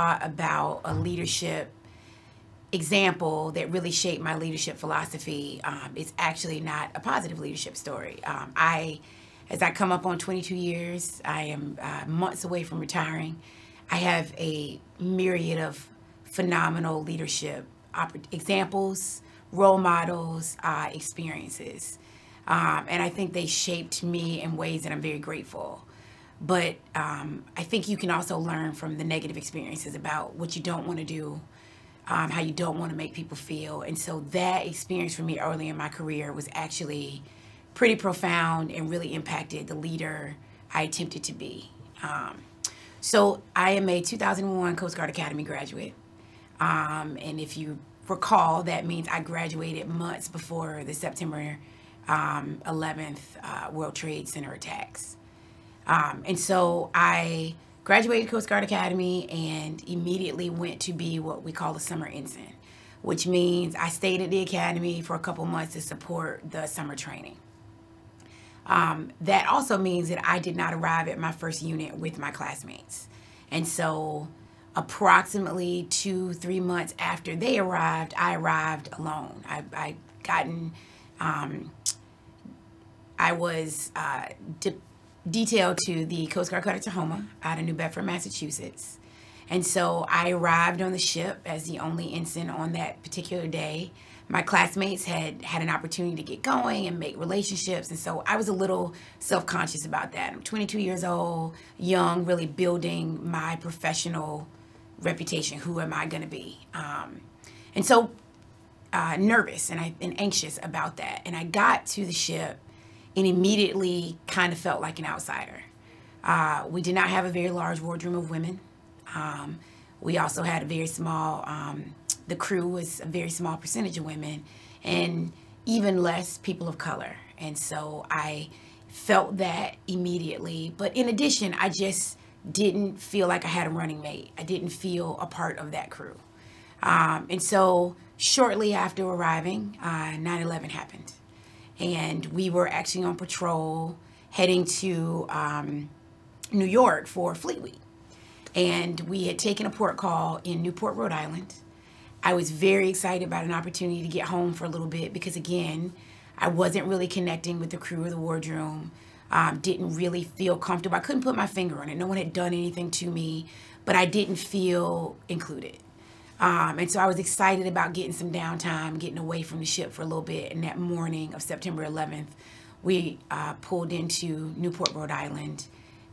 thought about a leadership example that really shaped my leadership philosophy, um, it's actually not a positive leadership story. Um, I, as I come up on 22 years, I am uh, months away from retiring. I have a myriad of phenomenal leadership examples, role models, uh, experiences. Um, and I think they shaped me in ways that I'm very grateful. But um, I think you can also learn from the negative experiences about what you don't want to do, um, how you don't want to make people feel. And so that experience for me early in my career was actually pretty profound and really impacted the leader I attempted to be. Um, so I am a 2001 Coast Guard Academy graduate. Um, and if you recall, that means I graduated months before the September um, 11th uh, World Trade Center attacks. Um, and so I graduated Coast Guard Academy and immediately went to be what we call a summer ensign, which means I stayed at the academy for a couple months to support the summer training. Um, that also means that I did not arrive at my first unit with my classmates. And so approximately two, three months after they arrived, I arrived alone. I, I gotten, um, I was uh, detailed to the Coast Guard Cutter Tahoma out of New Bedford, Massachusetts. And so I arrived on the ship as the only ensign on that particular day. My classmates had had an opportunity to get going and make relationships. And so I was a little self conscious about that. I'm 22 years old, young, really building my professional reputation. Who am I going to be? Um, and so uh, nervous and I've been anxious about that. And I got to the ship and immediately kind of felt like an outsider. Uh, we did not have a very large wardroom of women. Um, we also had a very small, um, the crew was a very small percentage of women and even less people of color. And so I felt that immediately. But in addition, I just didn't feel like I had a running mate. I didn't feel a part of that crew. Um, and so shortly after arriving, 9 uh, 11 happened and we were actually on patrol heading to um, New York for Fleet Week. And we had taken a port call in Newport, Rhode Island. I was very excited about an opportunity to get home for a little bit because, again, I wasn't really connecting with the crew of the wardroom. Um, didn't really feel comfortable. I couldn't put my finger on it. No one had done anything to me, but I didn't feel included. Um, and so I was excited about getting some downtime, getting away from the ship for a little bit. And that morning of September 11th, we uh, pulled into Newport, Rhode Island.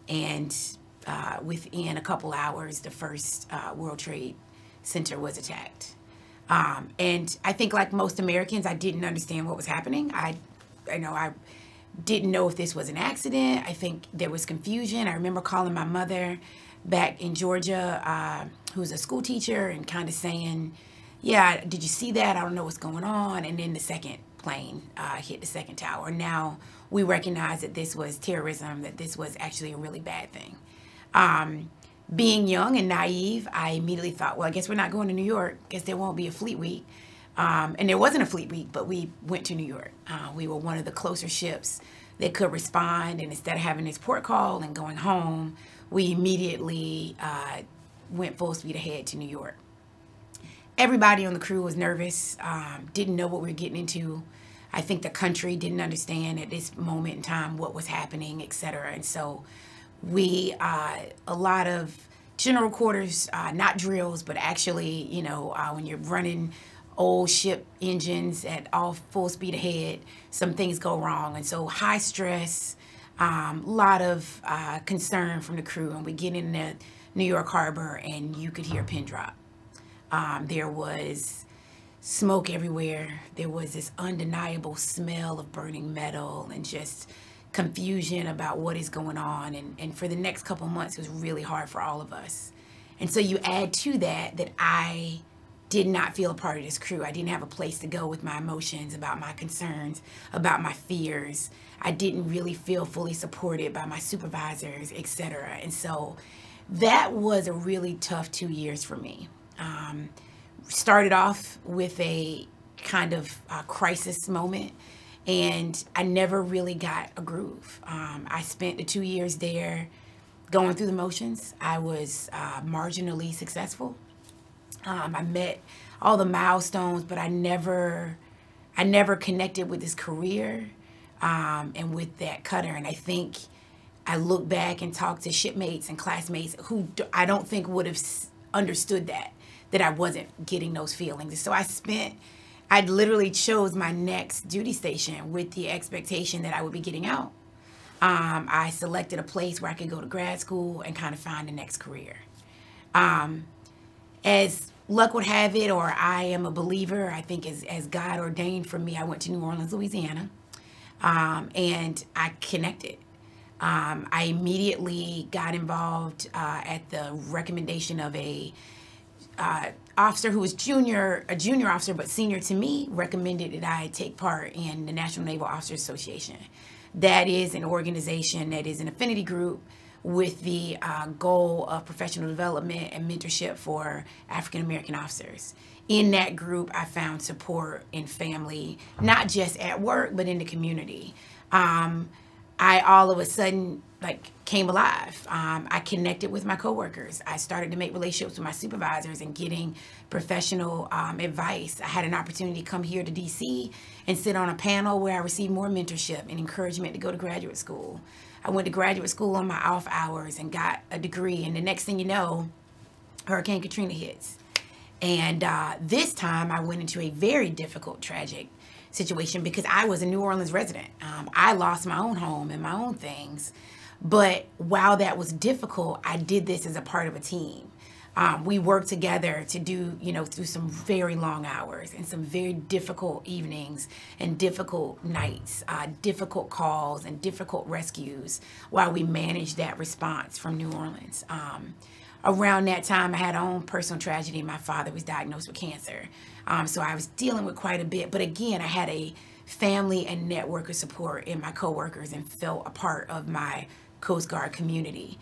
And uh, within a couple hours, the first uh, World Trade Center was attacked. Um, and I think, like most Americans, I didn't understand what was happening. I, I know I didn't know if this was an accident. I think there was confusion. I remember calling my mother back in Georgia, uh, who's a school teacher, and kind of saying, "Yeah, did you see that? I don't know what's going on." And then the second plane uh, hit the second tower. Now we recognize that this was terrorism, that this was actually a really bad thing. Um, being young and naive, I immediately thought, well, I guess we're not going to New York. I Guess there won't be a fleet week. Um, and there wasn't a fleet week, but we went to New York. Uh, we were one of the closer ships that could respond. And instead of having this port call and going home, we immediately uh, went full speed ahead to New York. Everybody on the crew was nervous, um, didn't know what we were getting into. I think the country didn't understand at this moment in time what was happening, etc. And so we, uh, a lot of general quarters, uh, not drills, but actually, you know, uh, when you're running old ship engines at all full speed ahead, some things go wrong. And so high stress, a um, lot of uh, concern from the crew, and we get in the New York Harbor, and you could hear a pin drop. Um, there was smoke everywhere. There was this undeniable smell of burning metal, and just confusion about what is going on. And, and for the next couple months, it was really hard for all of us. And so you add to that that I did not feel a part of this crew. I didn't have a place to go with my emotions, about my concerns, about my fears. I didn't really feel fully supported by my supervisors, etc. And so that was a really tough two years for me. Um, started off with a kind of uh, crisis moment and I never really got a groove. Um, I spent the two years there going through the motions. I was uh, marginally successful. Um, I met all the milestones, but I never, I never connected with this career um, and with that cutter. And I think I look back and talk to shipmates and classmates who I don't think would have understood that, that I wasn't getting those feelings. so I spent, I literally chose my next duty station with the expectation that I would be getting out. Um, I selected a place where I could go to grad school and kind of find the next career. Um, as luck would have it, or I am a believer, I think as, as God ordained for me, I went to New Orleans, Louisiana, um, and I connected. Um, I immediately got involved uh, at the recommendation of a uh, officer who was junior, a junior officer, but senior to me, recommended that I take part in the National Naval Officers Association. That is an organization that is an affinity group with the uh, goal of professional development and mentorship for African American officers. In that group, I found support in family, not just at work, but in the community. Um, I all of a sudden like came alive. Um, I connected with my coworkers. I started to make relationships with my supervisors and getting professional um, advice. I had an opportunity to come here to DC and sit on a panel where I received more mentorship and encouragement to go to graduate school. I went to graduate school on my off hours and got a degree. And the next thing you know, Hurricane Katrina hits. And uh, this time I went into a very difficult, tragic situation because I was a New Orleans resident. Um, I lost my own home and my own things. But while that was difficult, I did this as a part of a team. Um, we worked together to do, you know, through some very long hours and some very difficult evenings and difficult nights, uh, difficult calls and difficult rescues while we managed that response from New Orleans. Um, around that time, I had my own personal tragedy. My father was diagnosed with cancer. Um, so I was dealing with quite a bit. But again, I had a family and network of support in my coworkers and felt a part of my Coast Guard community.